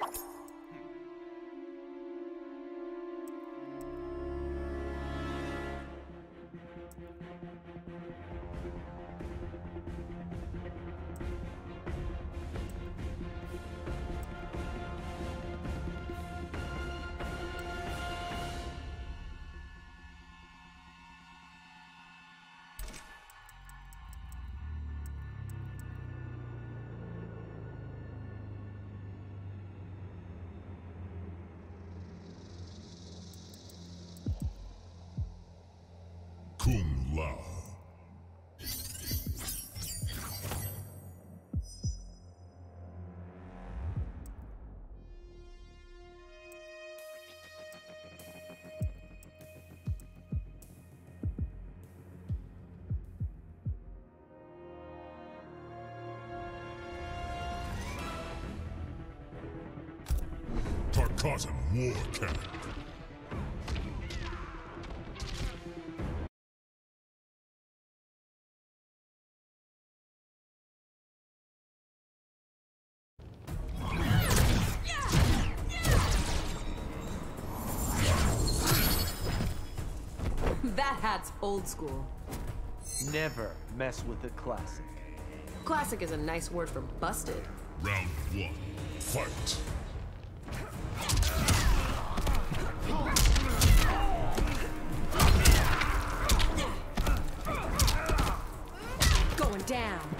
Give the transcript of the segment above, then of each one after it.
you Kung Lao. Tarkatan War Camp. That hat's old school. Never mess with a classic. Classic is a nice word for busted. Round one. Fight. Going down.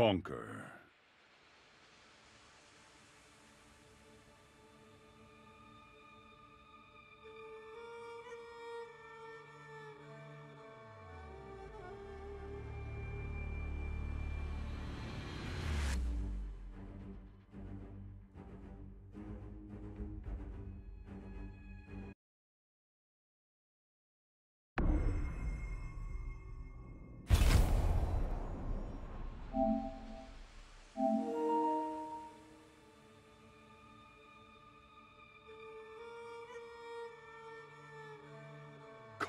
Conquer.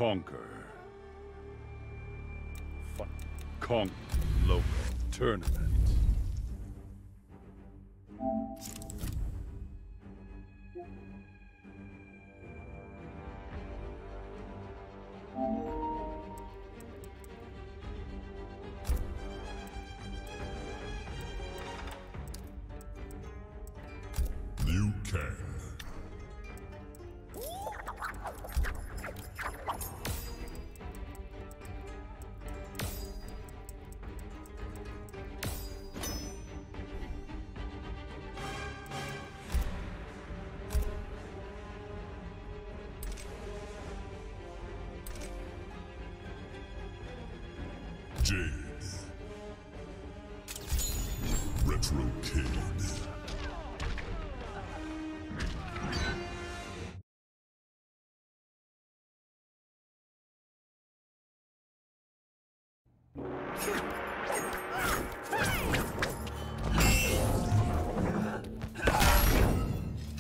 Conquer. Fun. Conquer. Local. Tournament. James. Retro Kid.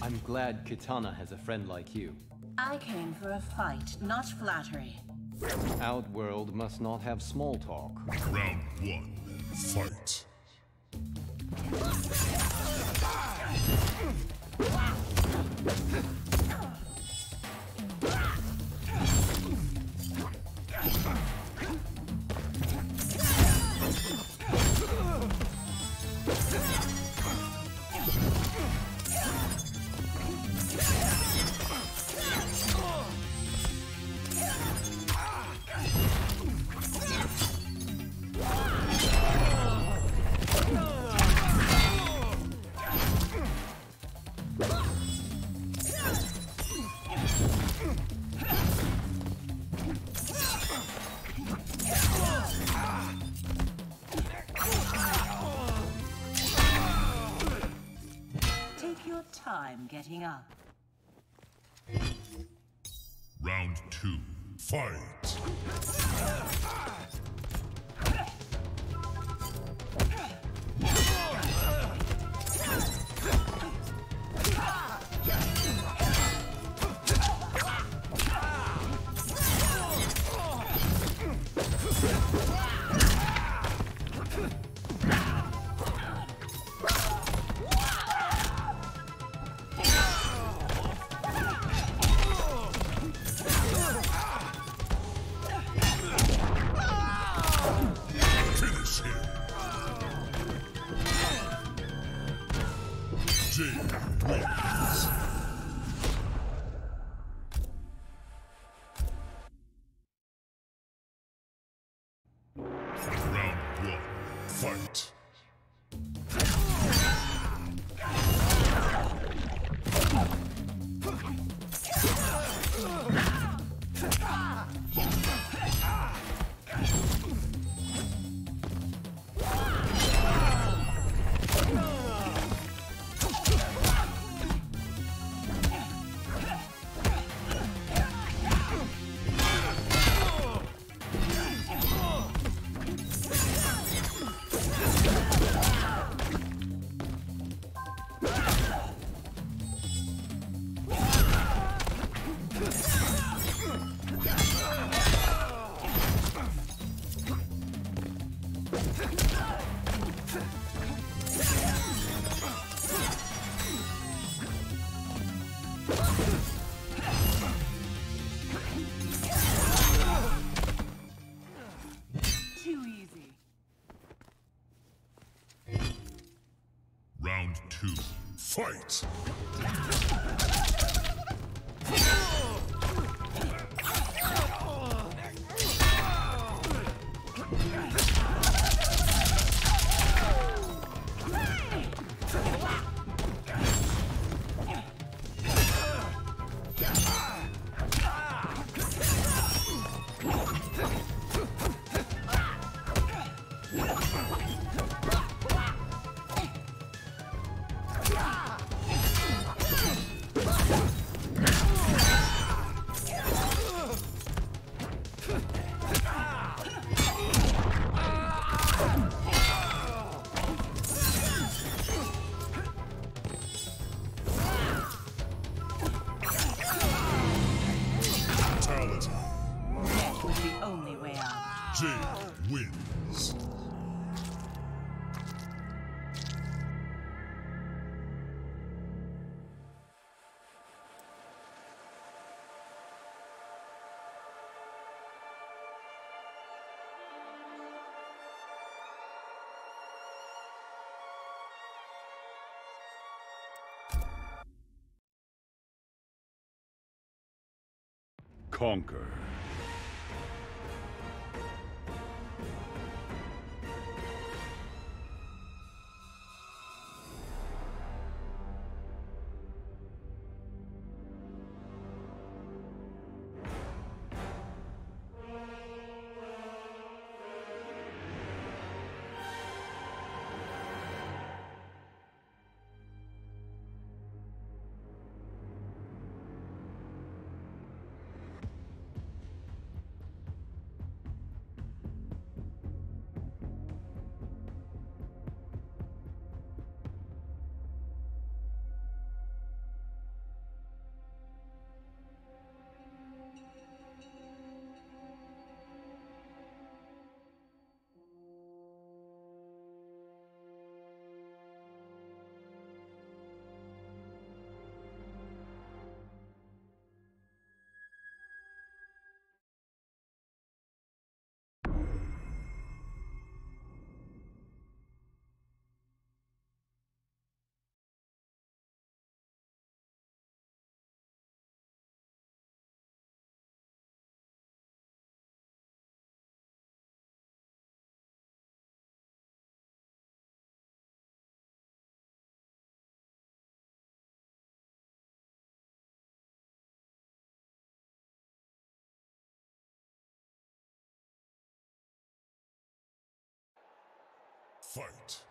I'm glad Kitana has a friend like you. I came for a fight, not flattery. Outworld must not have small talk. Round one, fight. conquer. Fight!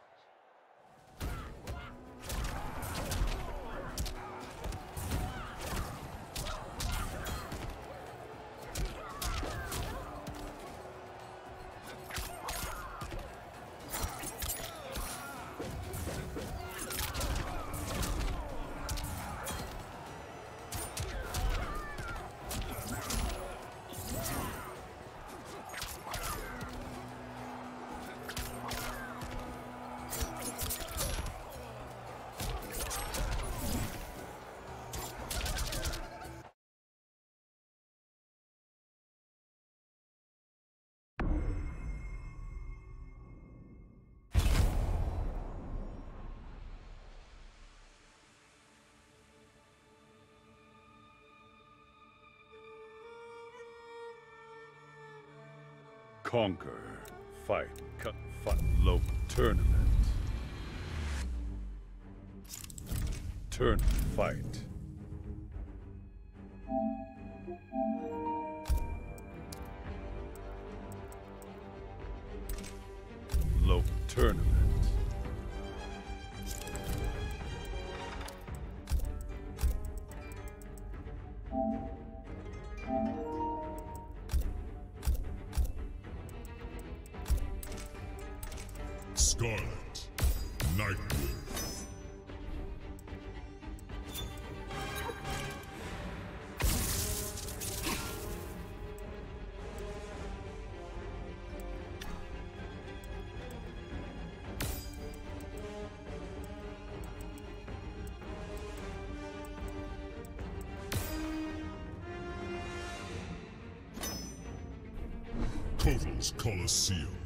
Conquer. Fight. Cut. Fight. Low. Tournament. Turn. Fight. Kotal's Koliseum.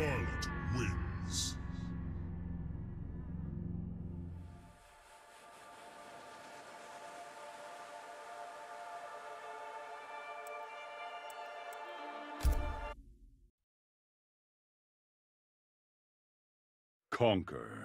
Skarlet wins. Conquer.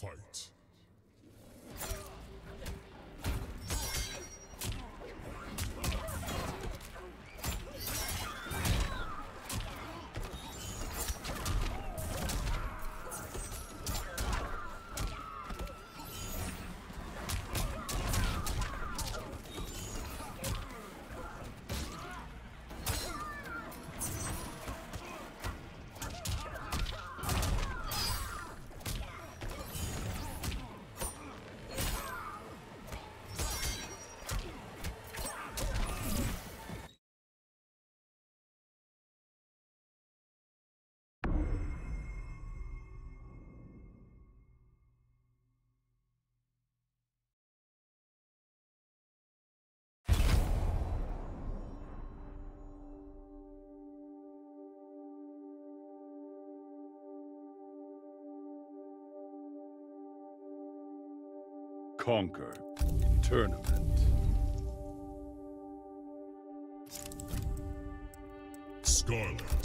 Fight. Conquer. Tournament. Skarlet.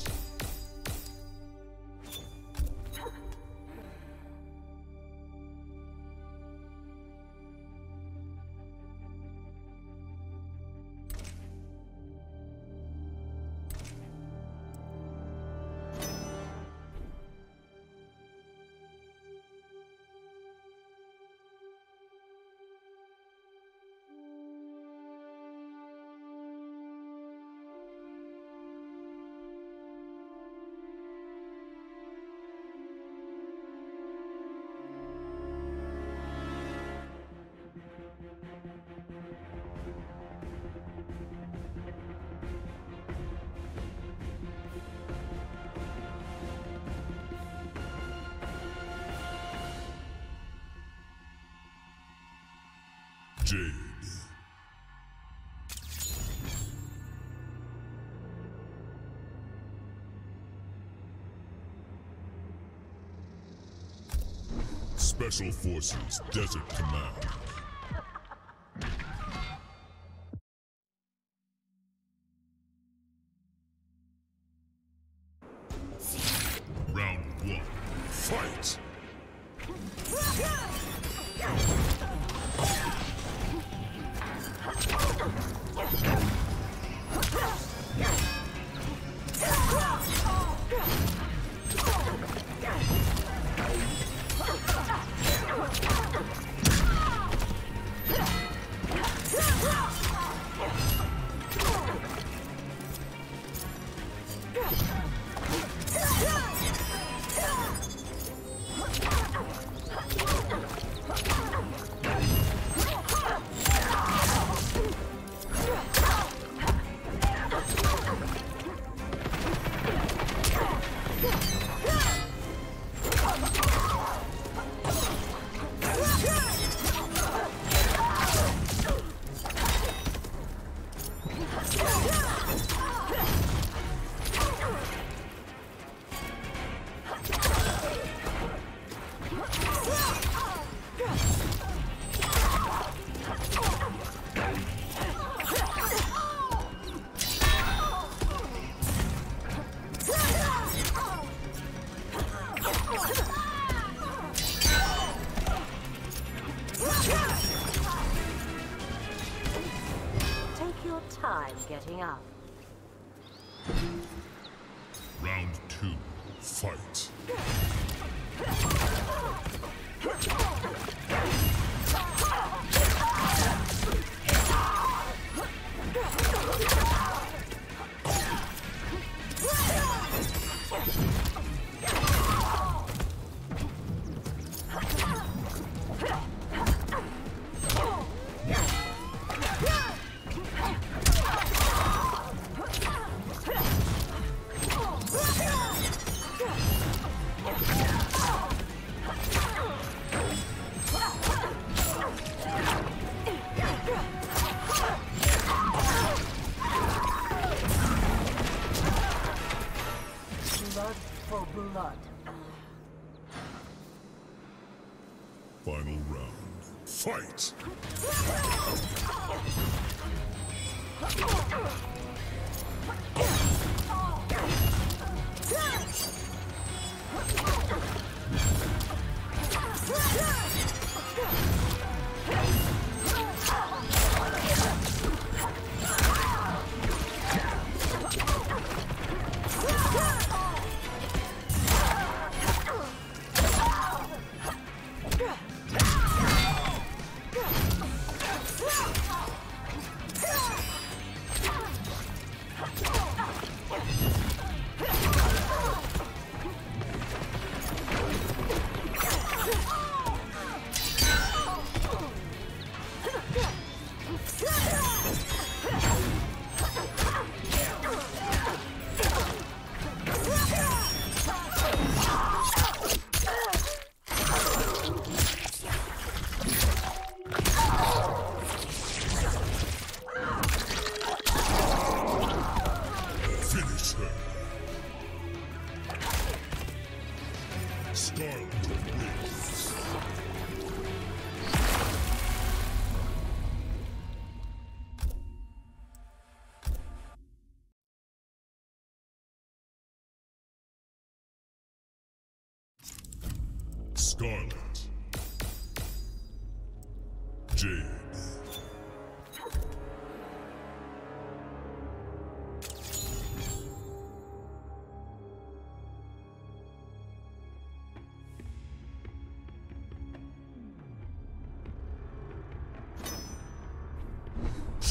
Special Forces Desert Command.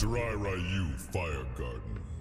Shirai Ryu Fire Garden.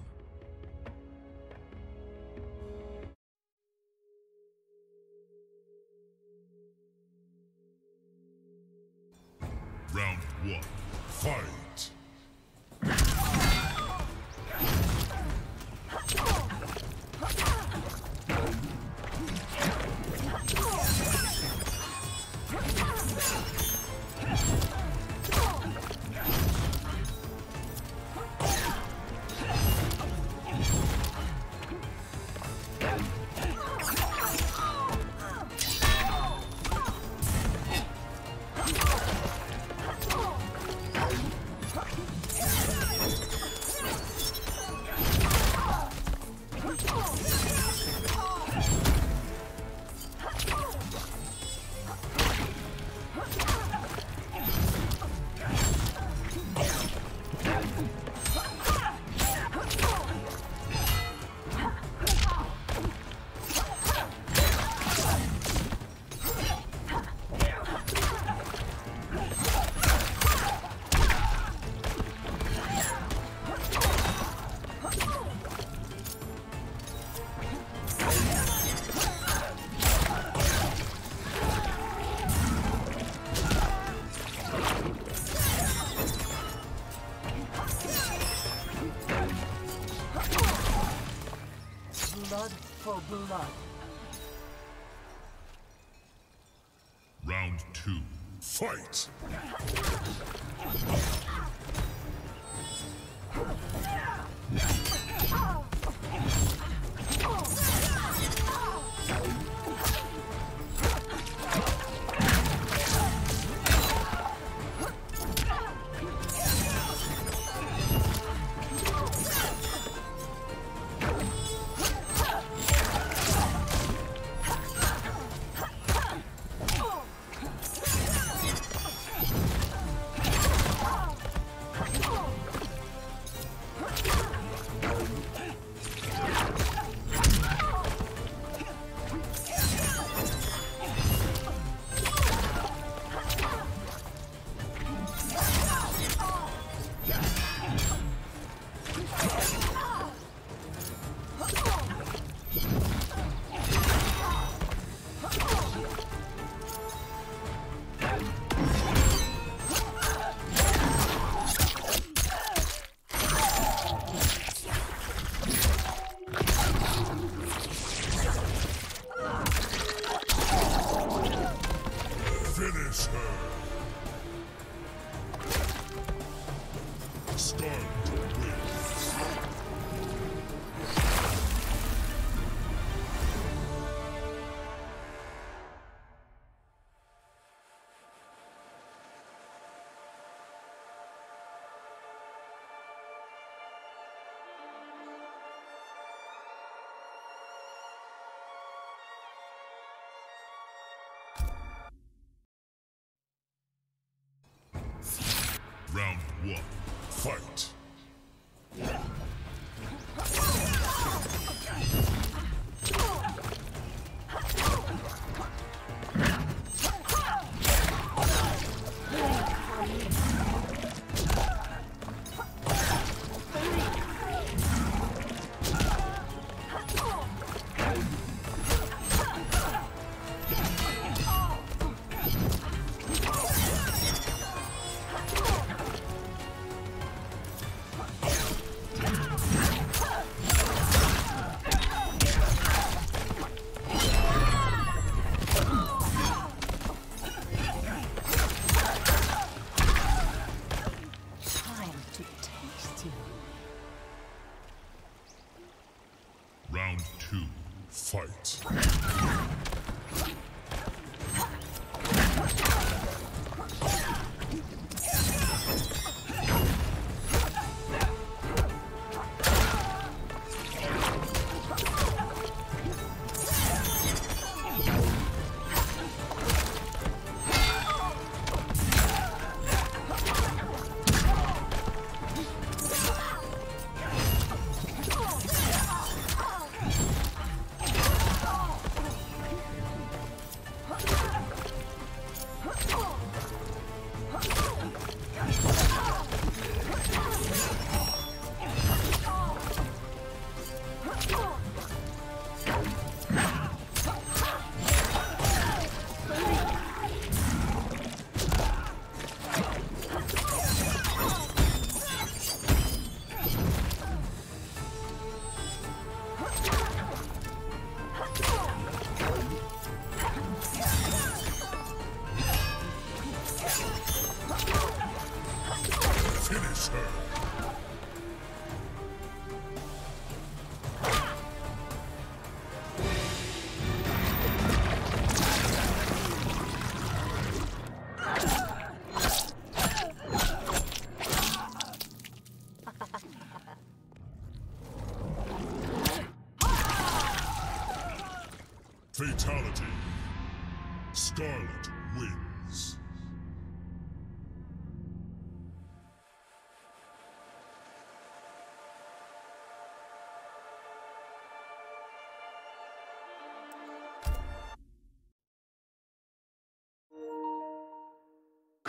One.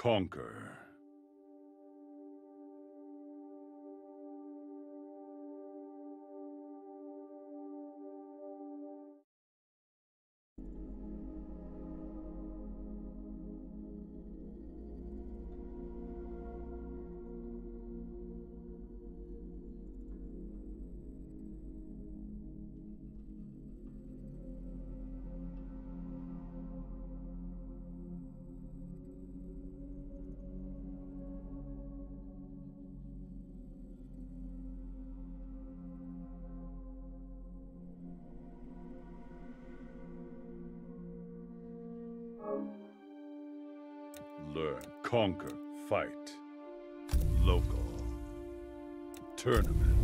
Conquer. Learn, conquer, fight. Local. Tournament.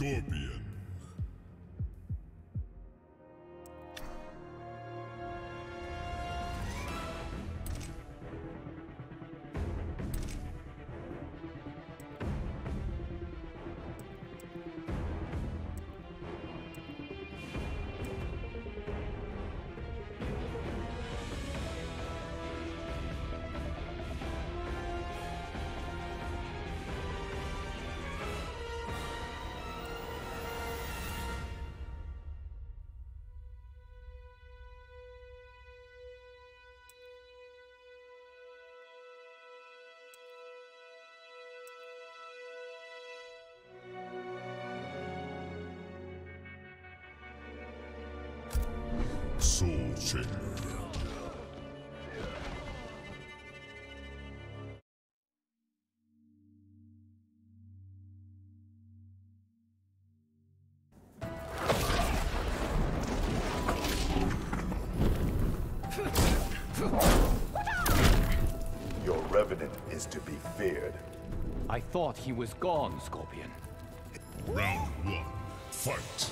Scorpion. Soul Chamber. Your revenant is to be feared. I thought he was gone, Scorpion. Round one. Fight.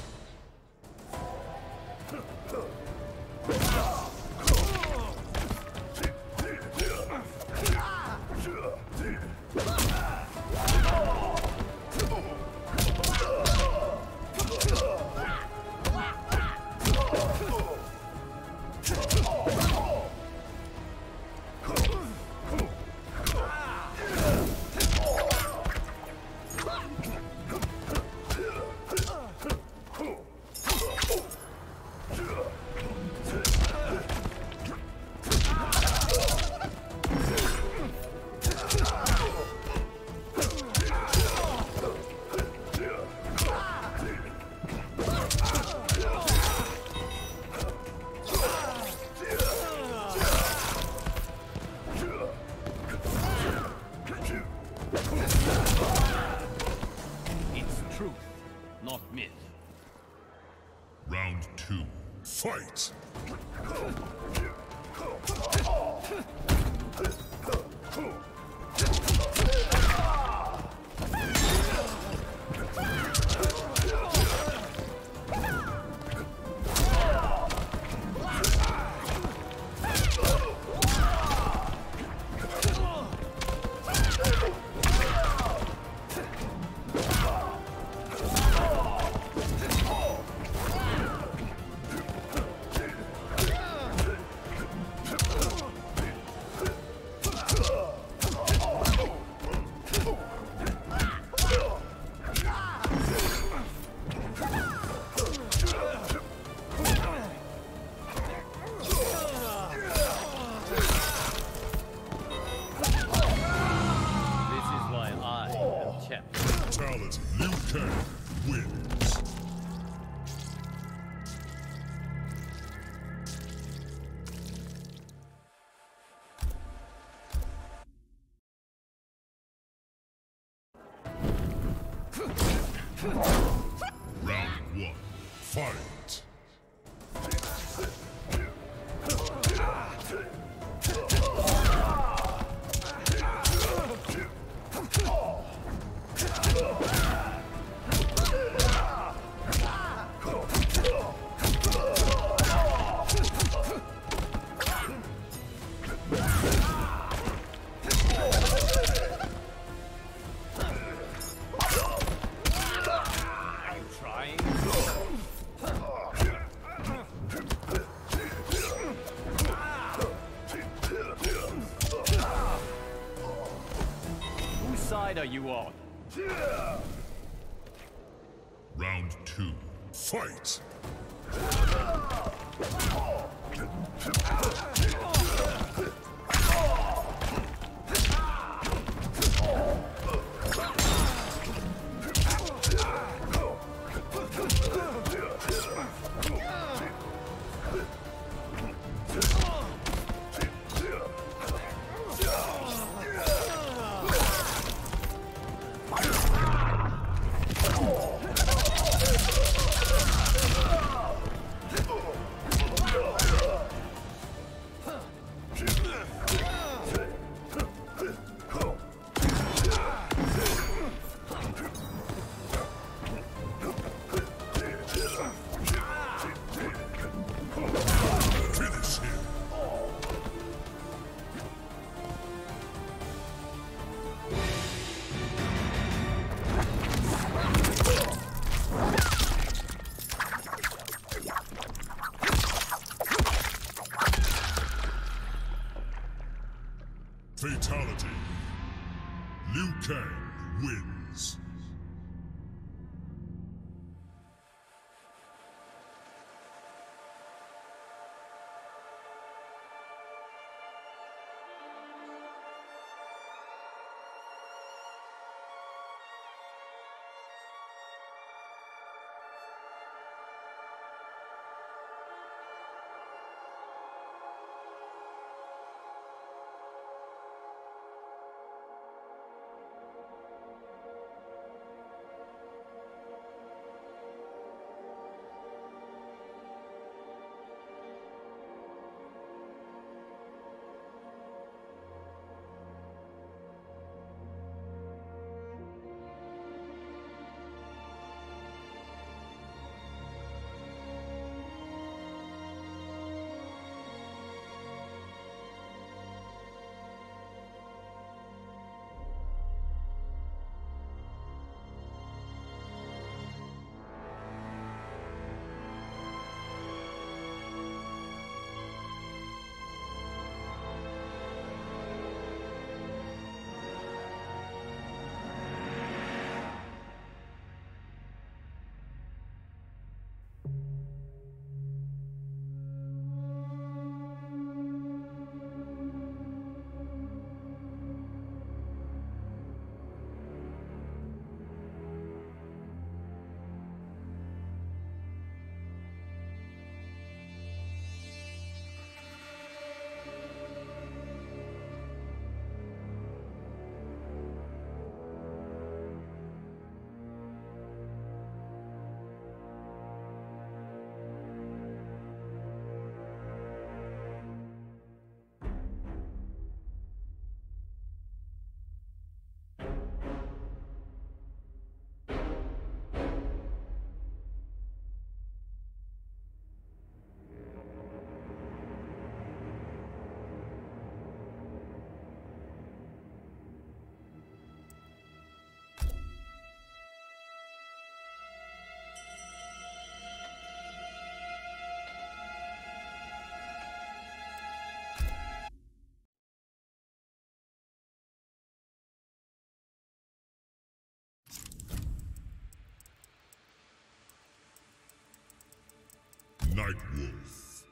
Night Wolf.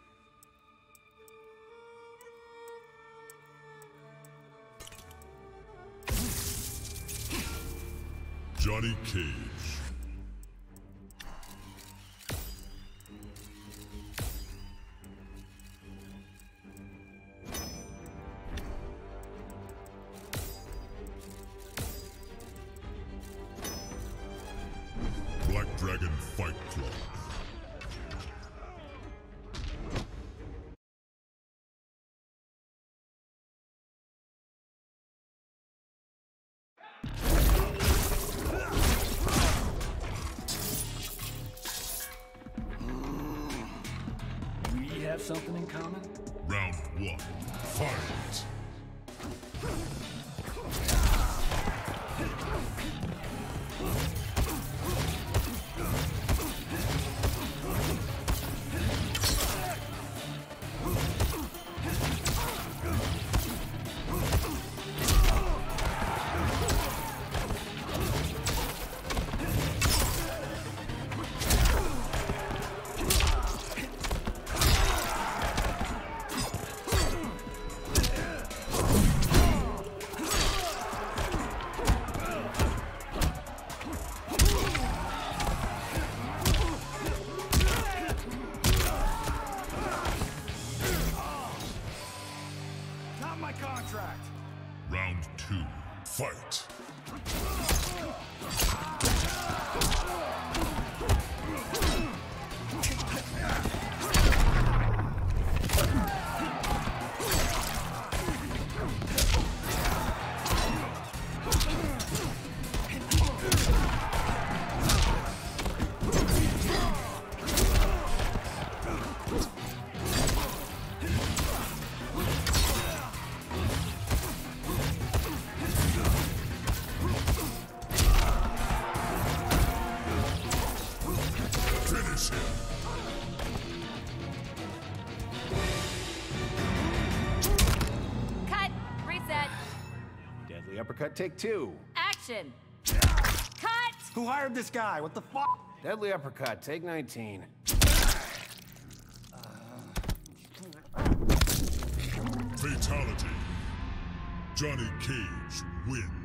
Johnny Cage. Deadly uppercut, take two. Action. Cut. Who hired this guy? What the fuck? Deadly uppercut, take 19. Fatality. Johnny Cage wins.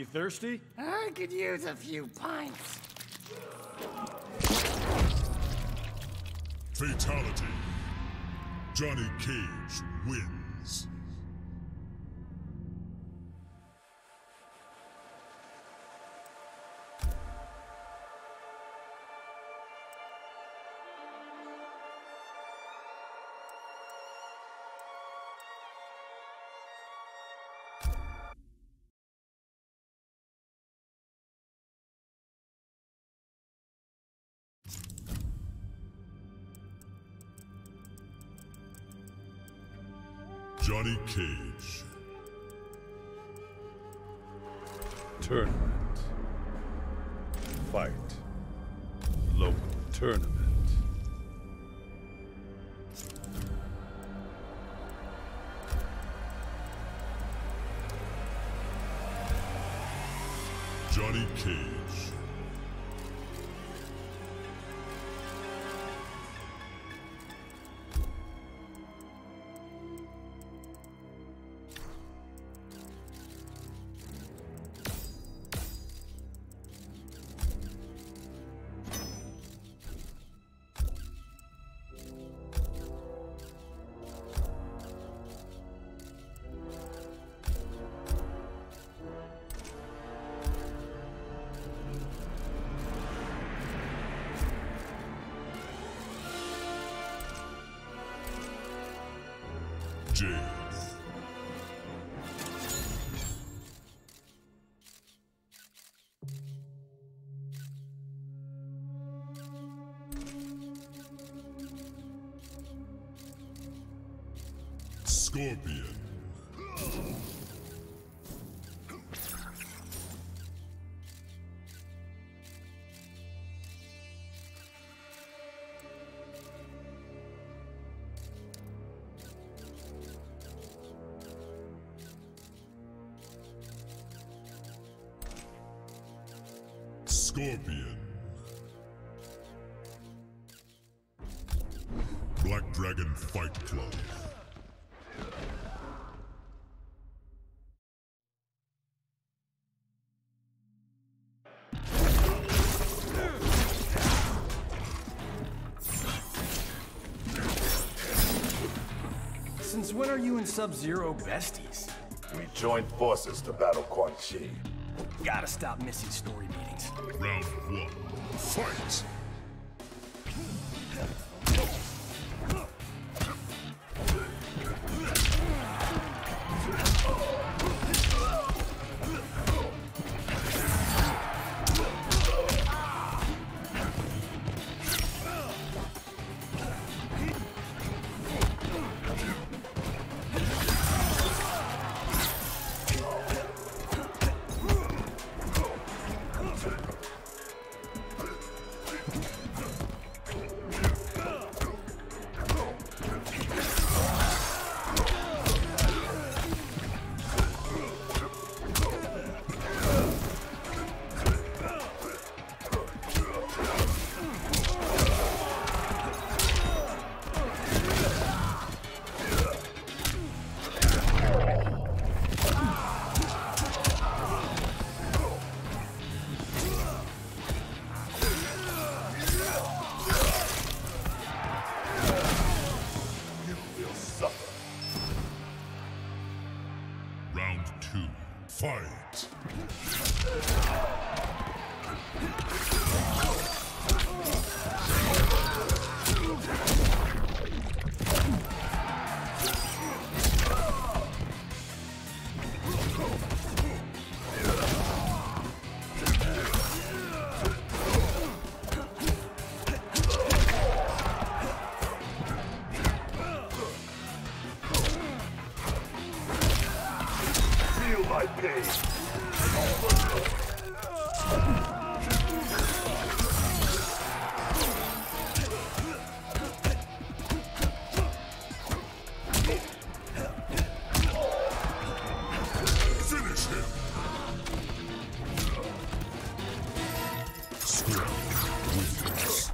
You thirsty? I could use a few pints. Fatality. Johnny Cage wins. Johnny Cage. Tournament. Fight. Local tournament. Scorpion. Black Dragon Fight Club. Since when are you and Sub-Zero besties? We joined forces to battle Quan Chi. Gotta stop missing story meetings. Round one. Fight! Scorpion wins.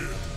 Finish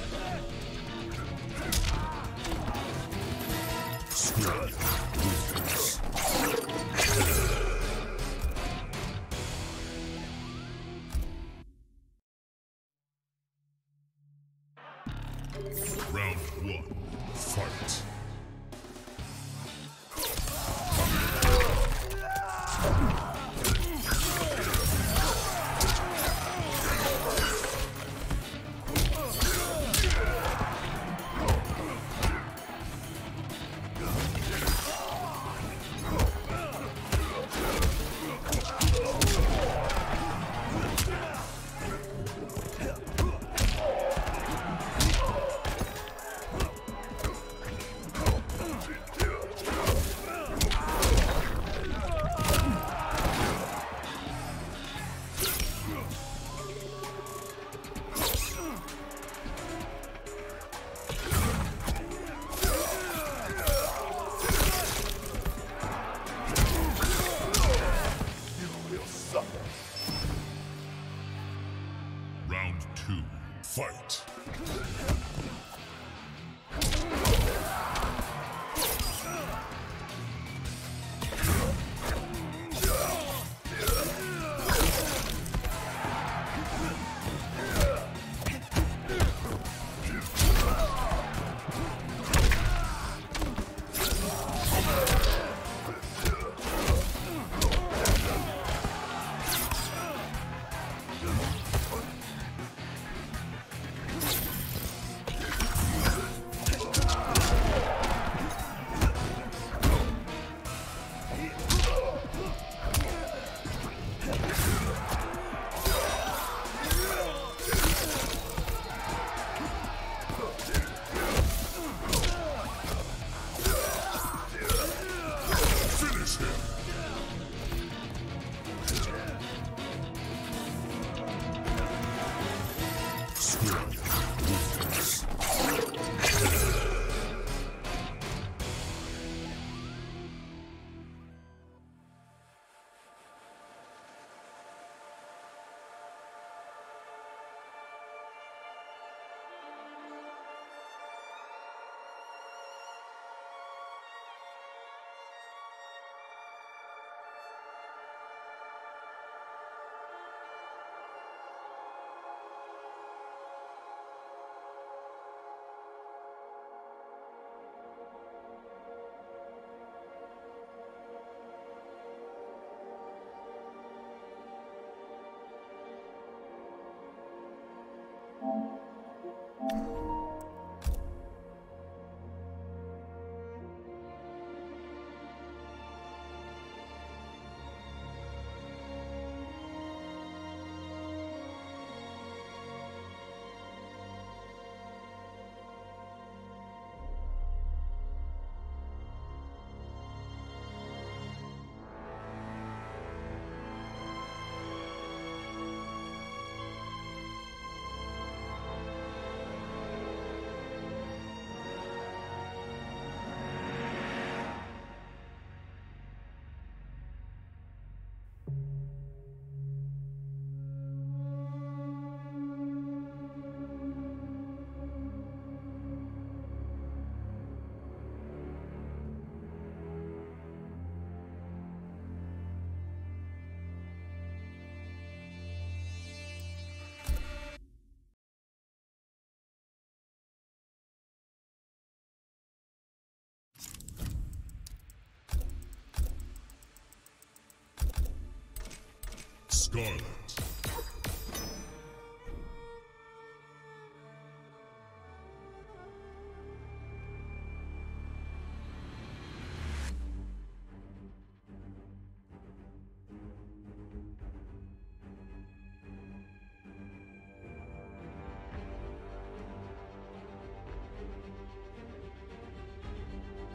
Skarlet.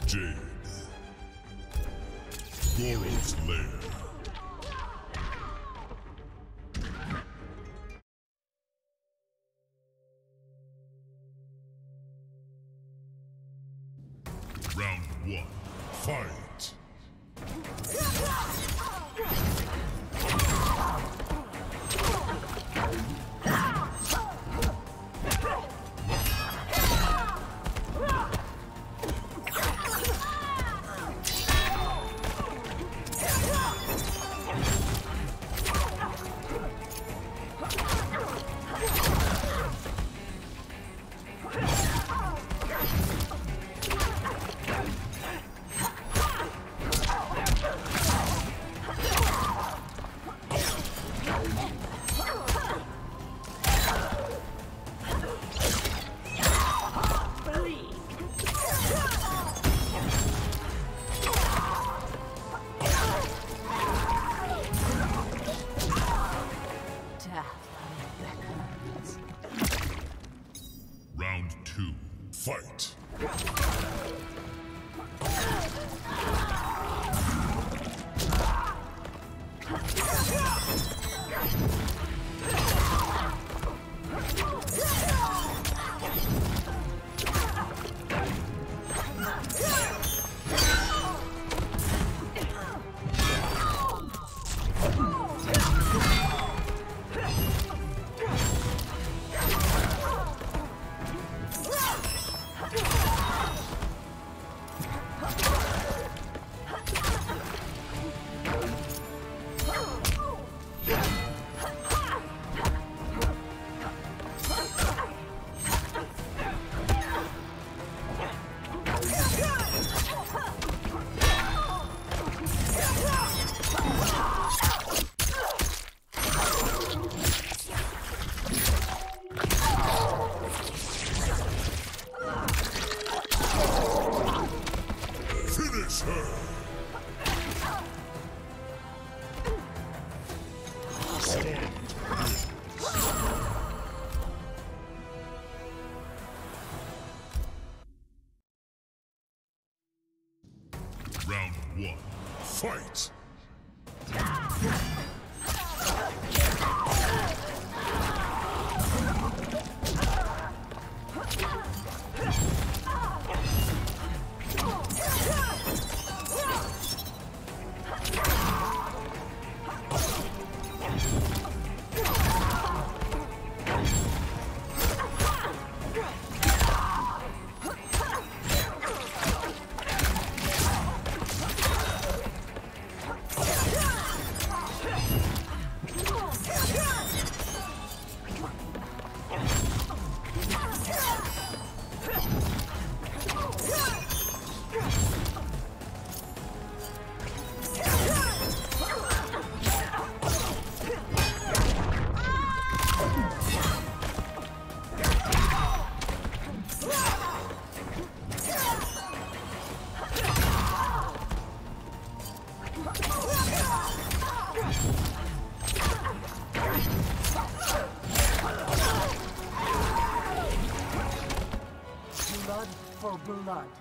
Jade. Goros Lair. Blood.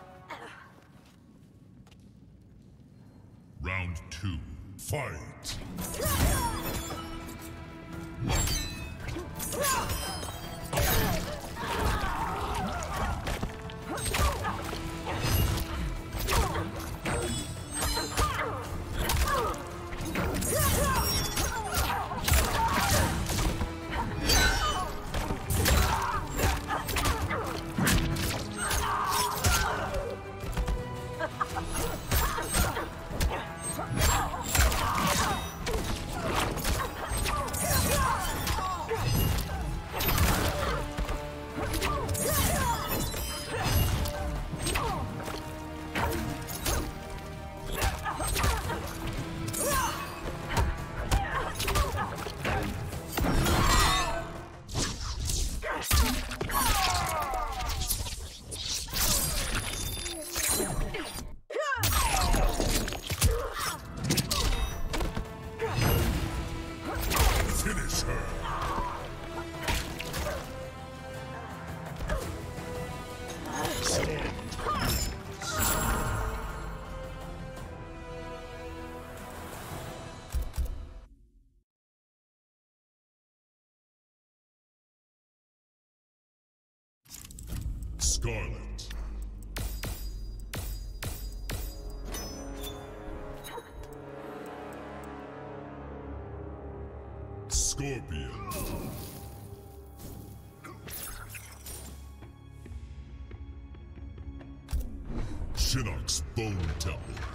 Scorpion. Shinnok's Bone Temple.